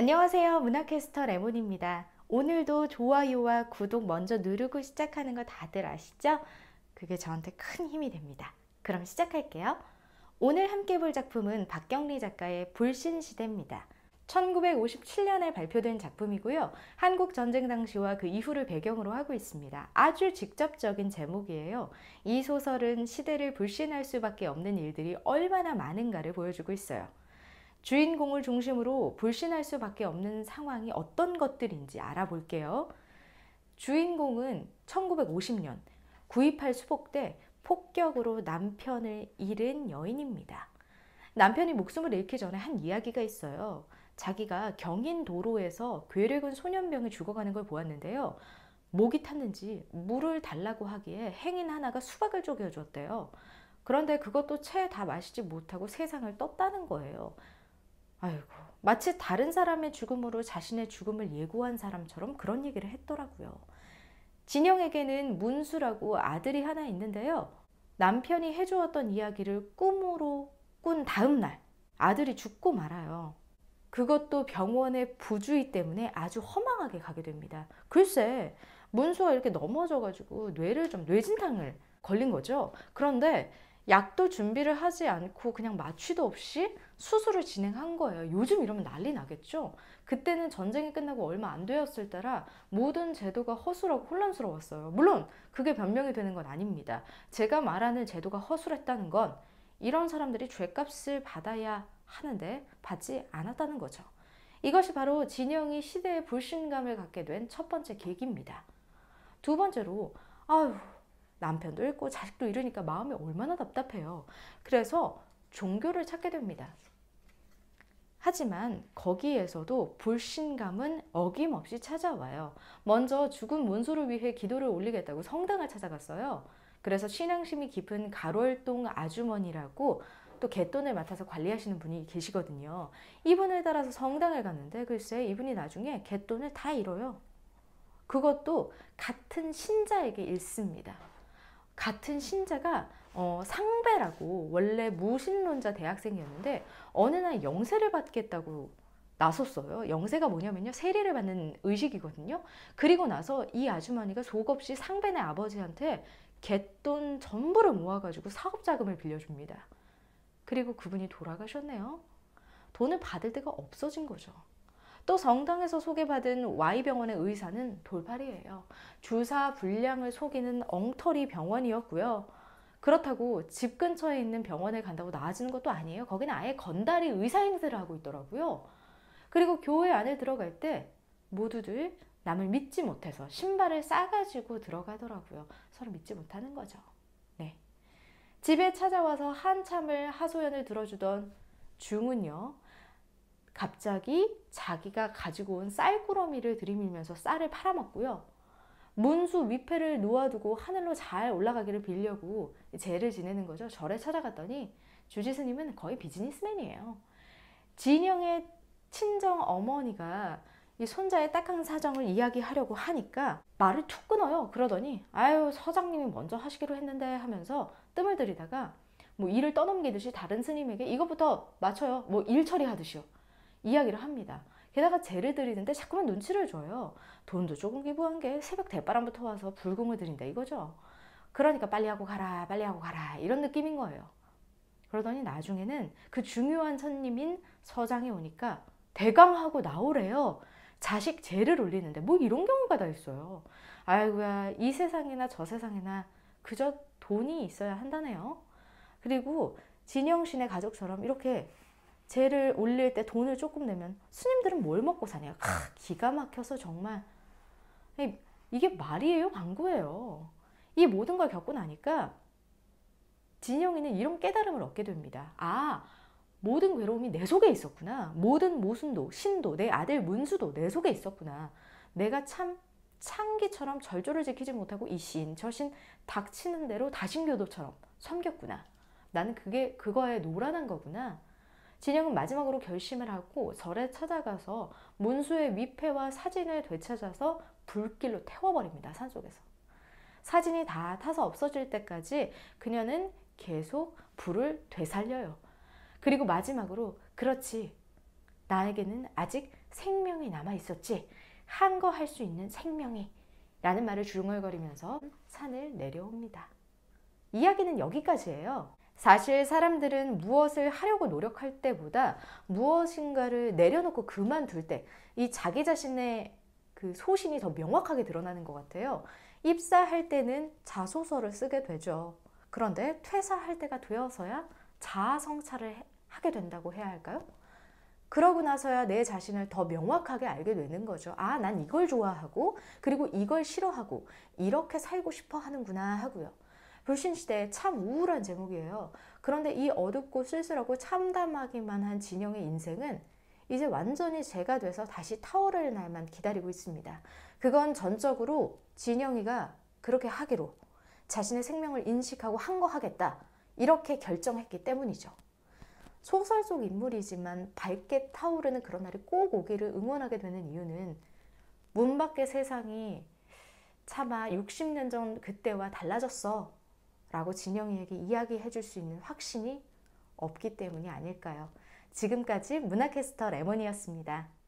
안녕하세요. 문화캐스터 레몬입니다. 오늘도 좋아요와 구독 먼저 누르고 시작하는 거 다들 아시죠? 그게 저한테 큰 힘이 됩니다. 그럼 시작할게요. 오늘 함께 볼 작품은 박경리 작가의 불신시대입니다. 1957년에 발표된 작품이고요. 한국 전쟁 당시와 그 이후를 배경으로 하고 있습니다. 아주 직접적인 제목이에요. 이 소설은 시대를 불신할 수밖에 없는 일들이 얼마나 많은가를 보여주고 있어요. 주인공을 중심으로 불신할 수밖에 없는 상황이 어떤 것들인지 알아볼게요. 주인공은 1950년 9.28 수복 때 폭격으로 남편을 잃은 여인입니다. 남편이 목숨을 잃기 전에 한 이야기가 있어요. 자기가 경인 도로에서 괴력은 소년병이 죽어가는 걸 보았는데요. 목이 탔는지 물을 달라고 하기에 행인 하나가 수박을 쪼개줬대요. 그런데 그것도 채 다 마시지 못하고 세상을 떴다는 거예요. 아이고, 마치 다른 사람의 죽음으로 자신의 죽음을 예고한 사람처럼 그런 얘기를 했더라고요. 진영에게는 문수라고 아들이 하나 있는데요. 남편이 해주었던 이야기를 꿈으로 꾼 다음 날 아들이 죽고 말아요. 그것도 병원의 부주의 때문에 아주 허망하게 가게 됩니다. 글쎄, 문수가 이렇게 넘어져가지고 뇌를 좀 뇌진탕을 걸린 거죠. 그런데 약도 준비를 하지 않고 그냥 마취도 없이 수술을 진행한 거예요. 요즘 이러면 난리 나겠죠? 그때는 전쟁이 끝나고 얼마 안 되었을 때라 모든 제도가 허술하고 혼란스러웠어요. 물론 그게 변명이 되는 건 아닙니다. 제가 말하는 제도가 허술했다는 건 이런 사람들이 죄값을 받아야 하는데 받지 않았다는 거죠. 이것이 바로 진영이 시대의 불신감을 갖게 된 첫 번째 계기입니다. 두 번째로 아유 남편도 잃고 자식도 잃으니까 마음이 얼마나 답답해요. 그래서 종교를 찾게 됩니다. 하지만 거기에서도 불신감은 어김없이 찾아와요. 먼저 죽은 문소를 위해 기도를 올리겠다고 성당을 찾아갔어요. 그래서 신앙심이 깊은 가롤동 아주머니라고 또 갯돈을 맡아서 관리하시는 분이 계시거든요. 이분을 따라서 성당을 갔는데 글쎄 이분이 나중에 갯돈을 다 잃어요. 그것도 같은 신자에게 잃습니다. 같은 신자가 어, 상배라고 원래 무신론자 대학생이었는데 어느 날 영세를 받겠다고 나섰어요. 영세가 뭐냐면요. 세례를 받는 의식이거든요. 그리고 나서 이 아주머니가 속없이 상배네 아버지한테 갯돈 전부를 모아가지고 사업 자금을 빌려줍니다. 그리고 그분이 돌아가셨네요. 돈을 받을 데가 없어진 거죠. 또 성당에서 소개받은 Y병원의 의사는 돌팔이에요. 주사 불량을 속이는 엉터리 병원이었고요. 그렇다고 집 근처에 있는 병원에 간다고 나아지는 것도 아니에요. 거기는 아예 건달이 의사 행세를 하고 있더라고요. 그리고 교회 안에 들어갈 때 모두들 남을 믿지 못해서 신발을 싸가지고 들어가더라고요. 서로 믿지 못하는 거죠. 네. 집에 찾아와서 한참을 하소연을 들어주던 중은요. 갑자기 자기가 가지고 온 쌀구러미를 들이밀면서 쌀을 팔아먹고요. 문수 위패를 놓아두고 하늘로 잘 올라가기를 빌려고 제를 지내는 거죠. 절에 찾아갔더니 주지 스님은 거의 비즈니스맨이에요. 진영의 친정 어머니가 이 손자의 딱한 사정을 이야기하려고 하니까 말을 툭 끊어요. 그러더니 아유 서장님이 먼저 하시기로 했는데 하면서 뜸을 들이다가 뭐 일을 떠넘기듯이 다른 스님에게 이것부터 맞춰요. 뭐 일 처리하듯이요. 이야기를 합니다. 게다가 재를 드리는데 자꾸만 눈치를 줘요. 돈도 조금 기부한 게 새벽 대바람부터 와서 불금을 드린다 이거죠. 그러니까 빨리 하고 가라, 빨리 하고 가라 이런 느낌인 거예요. 그러더니 나중에는 그 중요한 손님인 서장이 오니까 대강하고 나오래요. 자식 죄를 올리는데 뭐 이런 경우가 다 있어요. 아이고야 이 세상이나 저 세상이나 그저 돈이 있어야 한다네요. 그리고 진영신의 가족처럼 이렇게 죄를 올릴 때 돈을 조금 내면 스님들은 뭘 먹고 사냐. 크, 기가 막혀서 정말 이게 말이에요, 방구예요. 이 모든 걸 겪고 나니까 진영이는 이런 깨달음을 얻게 됩니다. 아, 모든 괴로움이 내 속에 있었구나. 모든 모순도, 신도, 내 아들 문수도 내 속에 있었구나. 내가 참 창기처럼 절조를 지키지 못하고 이 신, 저 신 닥치는 대로 다신교도처럼 섬겼구나. 나는 그게 그거에 노란한 거구나. 진영은 마지막으로 결심을 하고 절에 찾아가서 문수의 위패와 사진을 되찾아서 불길로 태워버립니다. 산속에서. 사진이 다 타서 없어질 때까지 그녀는 계속 불을 되살려요. 그리고 마지막으로 그렇지 나에게는 아직 생명이 남아 있었지. 한 거 할 수 있는 생명이. 라는 말을 중얼거리면서 산을 내려옵니다. 이야기는 여기까지예요. 사실 사람들은 무엇을 하려고 노력할 때보다 무엇인가를 내려놓고 그만둘 때 이 자기 자신의 그 소신이 더 명확하게 드러나는 것 같아요. 입사할 때는 자소서를 쓰게 되죠. 그런데 퇴사할 때가 되어서야 자아 성찰을 하게 된다고 해야 할까요? 그러고 나서야 내 자신을 더 명확하게 알게 되는 거죠. 아, 난 이걸 좋아하고, 그리고 이걸 싫어하고, 이렇게 살고 싶어 하는구나 하고요. 불신시대 참 우울한 제목이에요. 그런데 이 어둡고 쓸쓸하고 참담하기만 한 진영의 인생은 이제 완전히 제가 돼서 다시 타오를 날만 기다리고 있습니다. 그건 전적으로 진영이가 그렇게 하기로 자신의 생명을 인식하고 한 거 하겠다. 이렇게 결정했기 때문이죠. 소설 속 인물이지만 밝게 타오르는 그런 날이 꼭 오기를 응원하게 되는 이유는 문 밖의 세상이 차마 60년 전 그때와 달라졌어 라고 진영이에게 이야기해 줄 수 있는 확신이 없기 때문이 아닐까요? 지금까지 문화캐스터 레몬이었습니다.